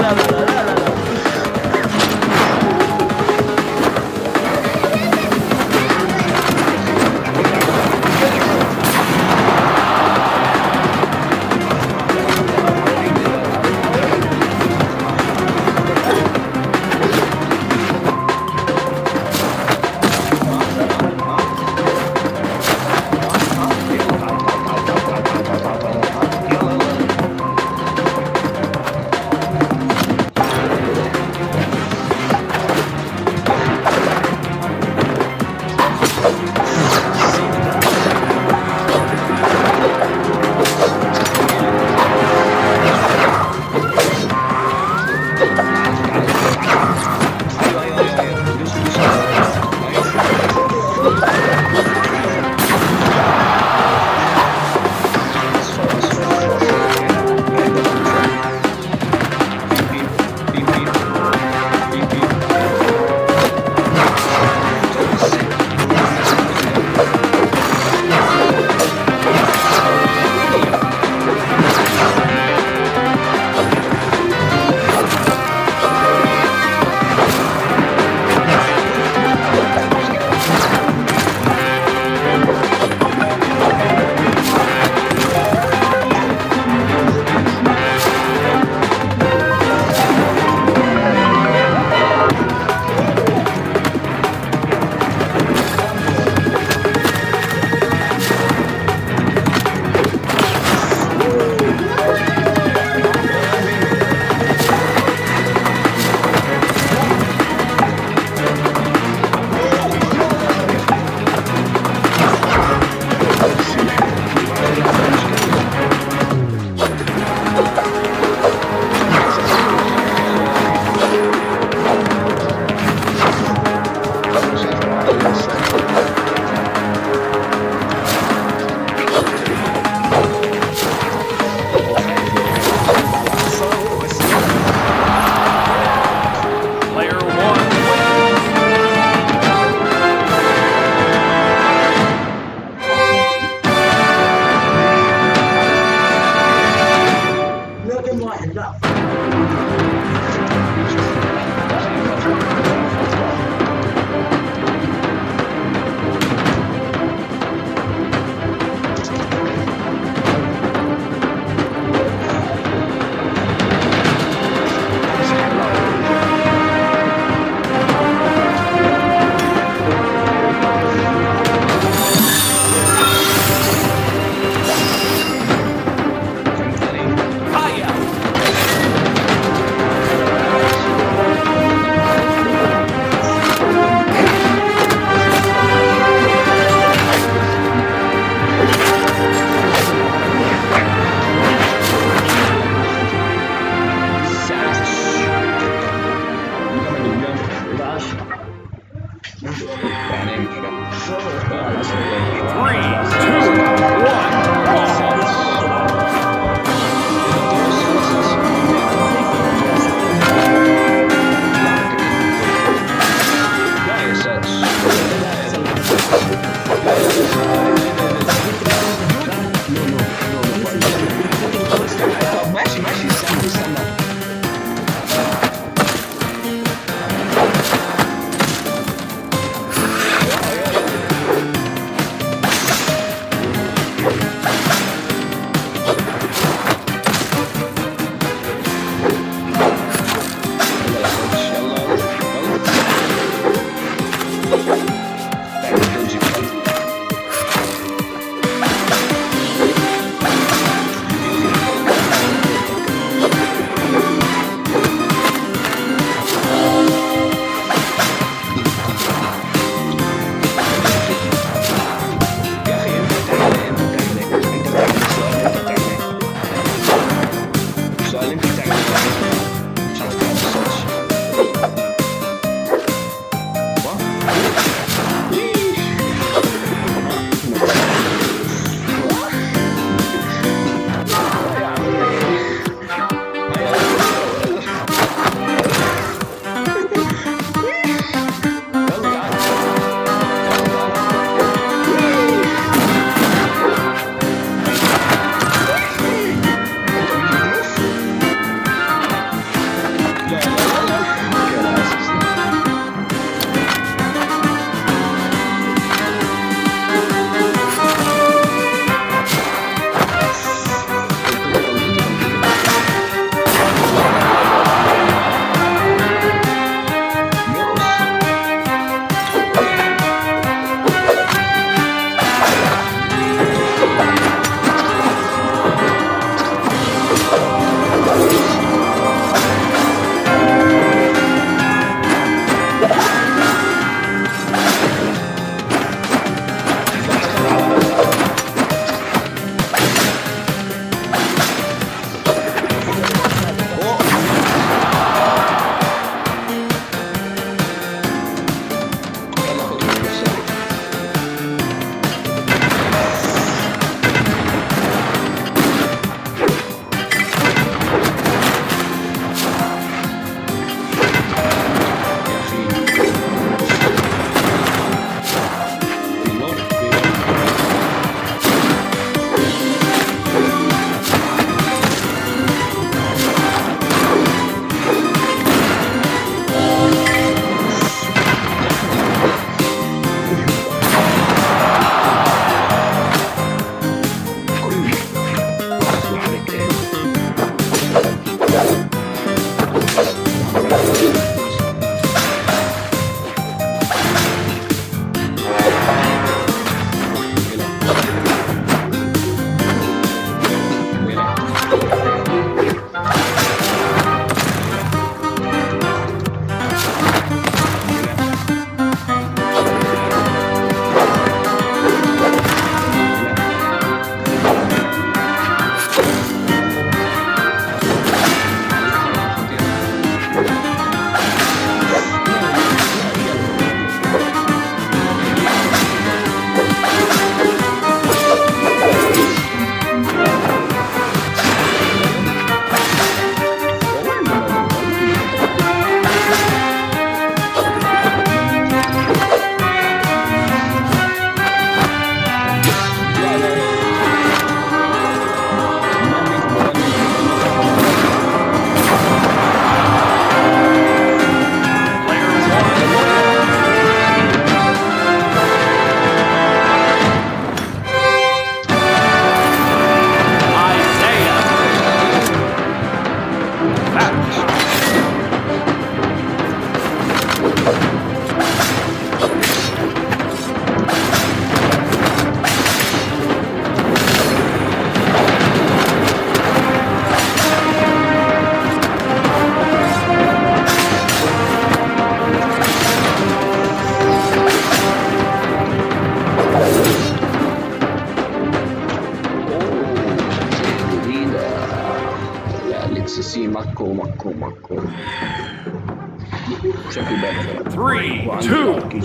la, la, la, la.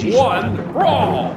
One, brawl!